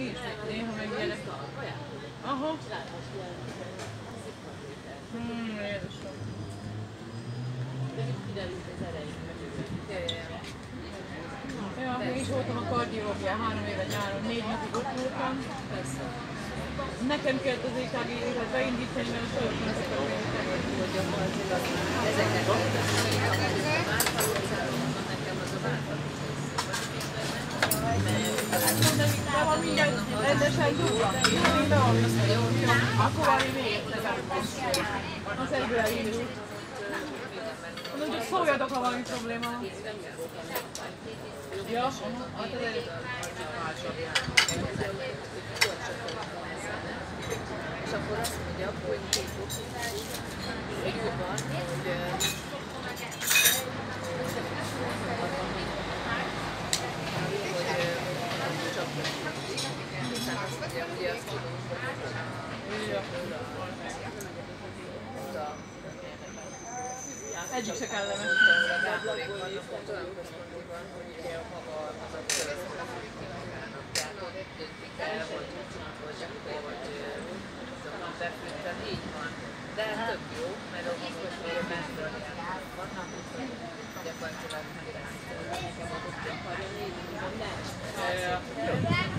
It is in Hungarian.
Néha megjelek. Aha. Hmm, Jézusom. Ja, én is voltam a kardiológián három éve nyáron, négy napig ott voltam. Nekem kellett az EKG-ét beindítani, mert a saját nem Ezeket nekem az a De van mindjárt rendesen durva. Én beolvasztom, jó, jó. Akkor valami még Az egyből elindult. Mondom, csak szóljatok, ha valami probléma van. Ja, aha. Hát az előtt És akkor azt mondja, hogy hogy Egyik se kellemes. De tök jó, mert a magasról bentről vannak gyakorlatilag megrászol. Nekem adott akarjon, én nem.